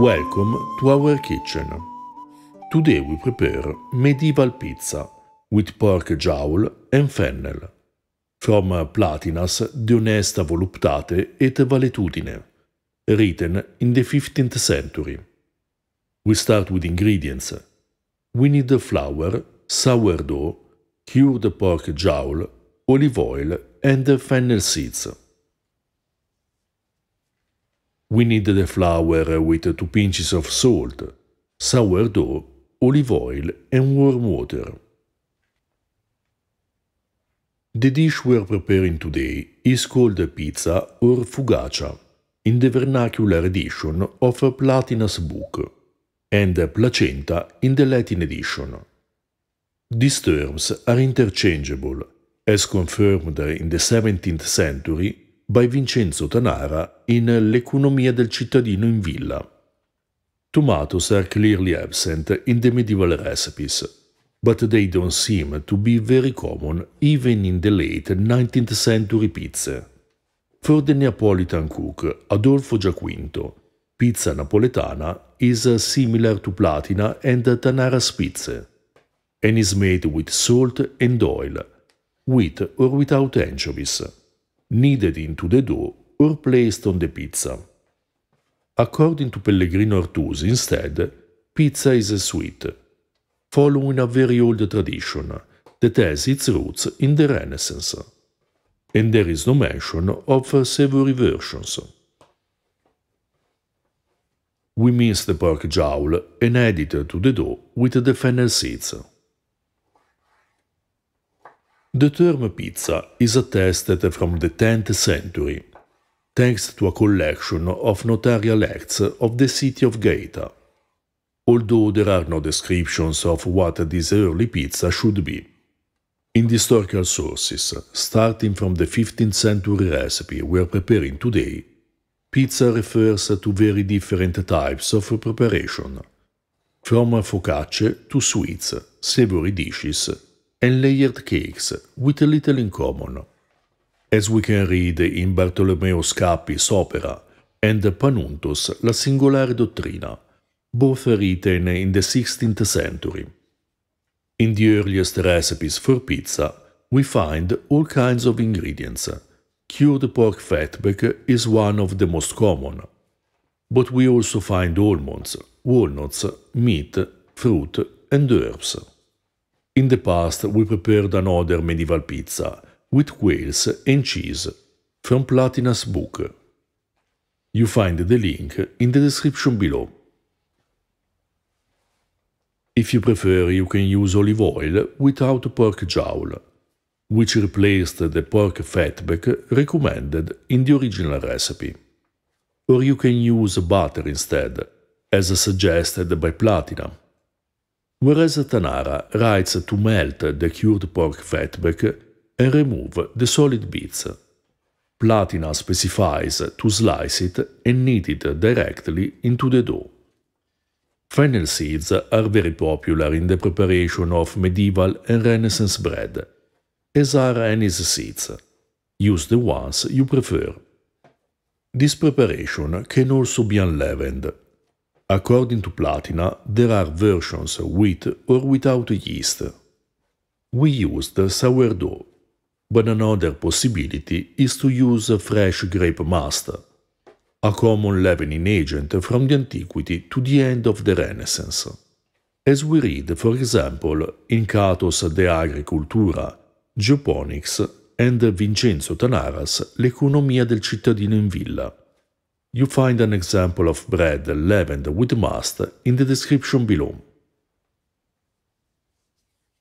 Welcome to our kitchen. Today we prepare medieval pizza with pork jowl and fennel. From Platinas de Honesta Voluptate et Valetudine, written in the 15th century. We start with ingredients. We need flour, sourdough, cured pork jowl, olive oil, and fennel seeds. We need the flour with 2 pinches of salt, sourdough, olive oil, and warm water. The dish we're preparing today is called pizza or fugaccia, in the vernacular edition of Platina's book, and placenta in the Latin edition. These terms are interchangeable, as confirmed in the 17th century by Vincenzo Tanara in L'economia del cittadino in villa. Tomatoes are clearly absent in the medieval recipes, but they don't seem to be very common even in the late 19th century pizze. For the Neapolitan cook Adolfo Giaquinto, pizza napoletana is similar to Platina and Tanara's pizze, and is made with salt and oil, with or without anchovies kneaded into the dough or placed on the pizza. According to Pellegrino Artusi, instead, pizza is a sweet, following a very old tradition that has its roots in the Renaissance. And there is no mention of savory versions. We mince the pork jowl and add it to the dough with the fennel seeds. The term pizza is attested from the 10th century, thanks to a collection of notarial acts of the city of Gaeta, although there are no descriptions of what this early pizza should be. In the historical sources, starting from the 15th century recipe we are preparing today, pizza refers to very different types of preparation, from focacce to sweets, savory dishes, and layered cakes with little in common. As we can read in Bartolomeo Scappi's opera and Panuntos La singolare dottrina, both written in the 16th century. In the earliest recipes for pizza, we find all kinds of ingredients. Cured pork fatback is one of the most common. But we also find almonds, walnuts, meat, fruit, and herbs. In the past, we prepared another medieval pizza with quails and cheese from Platina's book. You find the link in the description below. If you prefer, you can use olive oil without pork jowl, which replaced the pork fatback recommended in the original recipe. Or you can use butter instead, as suggested by Platina whereas Tanara writes to melt the cured pork fatback and remove the solid bits. Platina specifies to slice it and knead it directly into the dough. Fennel seeds are very popular in the preparation of medieval and Renaissance bread, as are anise seeds. Use the ones you prefer. This preparation can also be unleavened, According to Platina, there are versions with or without yeast. We used sourdough, but another possibility is to use fresh grape must, a common leavening agent from the antiquity to the end of the Renaissance. As we read, for example, in Cato's De Agricultura, Geoponics and Vincenzo Tanara's L'economia del cittadino in villa, you find an example of bread leavened with must in the description below.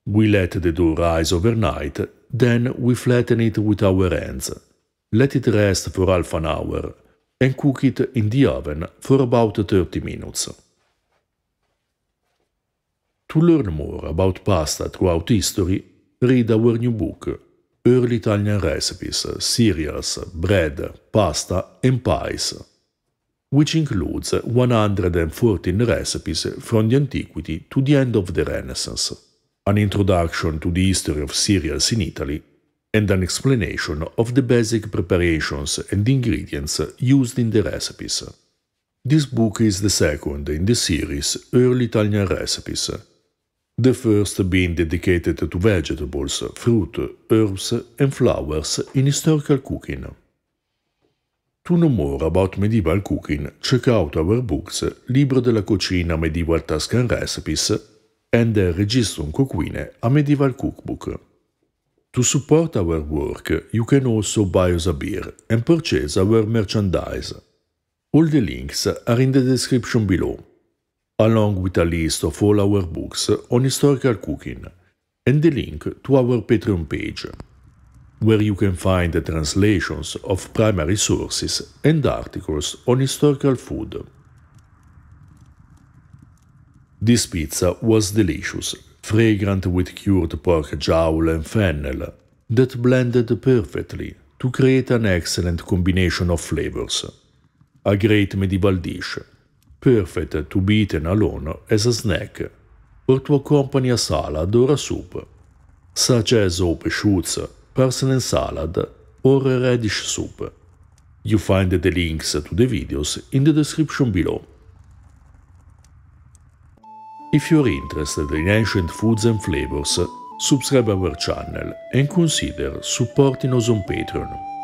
We let the dough rise overnight, then we flatten it with our hands. Let it rest for half an hour and cook it in the oven for about 30 minutes. To learn more about pasta throughout history, read our new book, Early Italian Recipes, Cereals, Bread, Pasta and Pies which includes 114 recipes from the antiquity to the end of the Renaissance, an introduction to the history of cereals in Italy, and an explanation of the basic preparations and ingredients used in the recipes. This book is the second in the series Early Italian Recipes, the first being dedicated to vegetables, fruit, herbs, and flowers in historical cooking. To know more about medieval cooking, check out our books Libro della cucina Medieval Tuscan Recipes and Registrum Coquine, a Medieval Cookbook. To support our work, you can also buy us a beer and purchase our merchandise. All the links are in the description below, along with a list of all our books on historical cooking and the link to our Patreon page, where you can find the translations of primary sources and articles on historical food. This pizza was delicious, fragrant with cured pork jowl and fennel, that blended perfectly to create an excellent combination of flavors a great medieval dish, perfect to be eaten alone as a snack, or to accompany a salad or a soup, such as ope shoots, parsnip salad, or radish soup. You find the links to the videos in the description below. If you're interested in ancient foods and flavors, subscribe our channel and consider supporting us on Patreon.